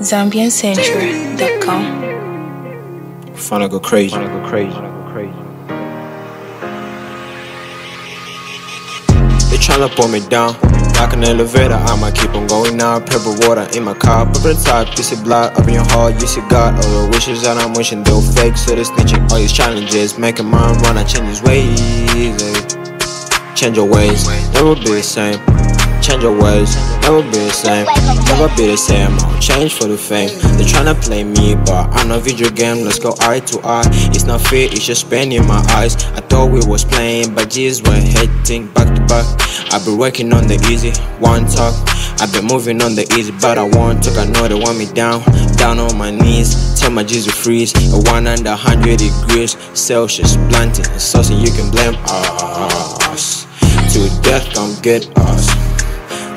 ZambianCentral.com. Finna go crazy. Finna go crazy. They tryna pull me down. Like an elevator, I'ma keep on going now. Pepper water in my car, pepper top. piece of blood up in your heart. You see God, all the wishes that I'm wishing they'll fake. So they're snitching all these challenges, making mine run. I change his ways. eh. Change your ways, never be the same. Change your ways, never be the same. Never be the same. I'll change for the fame. They tryna play me, but I'm not video game. Let's go eye to eye. It's not fair, it's just pain in my eyes. I thought we was playing, but G's were hitting back to back. I've been working on the easy, one talk. I've been moving on the easy, but I want to. I know they want me down, down on my knees. Tell my G's to freeze. A one under hundred degrees Celsius, blunt and saucy. You can blame us. To death, come get us.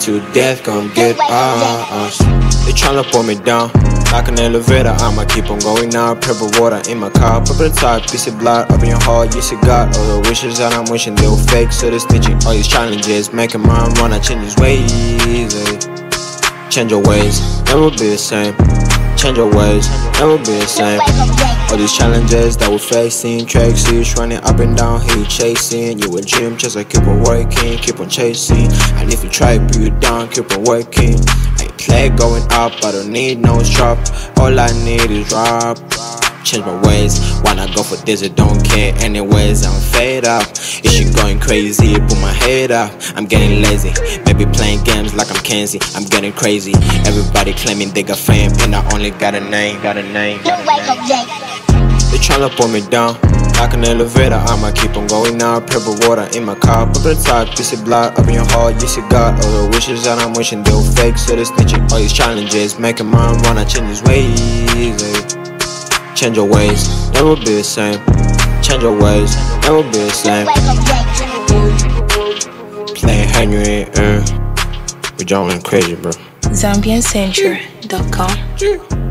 To death, come get us. They tryna pull me down. Like an elevator, I'ma keep on going now. Purple water in my car, pepper top, piece of blood up in your heart. You see God, all the wishes that I'm wishing they were fake. So they snitching all these challenges, making mine run. I change his ways. eh. Change your ways, never be the same. Change your ways, never be the same. All these challenges that we're facing, Traxxas running up and down, here chasing. You a just like keep on working, keep on chasing. And if you try to put you down, keep on working. I ain't play going up, I don't need no strap. All I need is drop. Change my ways, wanna go for this, I don't care. Anyways, I'm fed up. Is she going crazy? Put my head up. I'm getting lazy, maybe playing games like I'm Kenzie. I'm getting crazy. Everybody claiming they got fame, and I only got a name, got a name. Got a name. They tryna pull me down. Like an elevator, I'ma keep on going now. Pepper water in my car, pepper top, piece of blood up in your heart. You see God, all the wishes that I'm wishing they were fake. So they're snitching all these challenges, making mine run. I change his ways. Eh. Change your ways, never be the same. Change your ways, never be the same. Play Henry, uh, we going crazy, bro. ZambianCentral.com.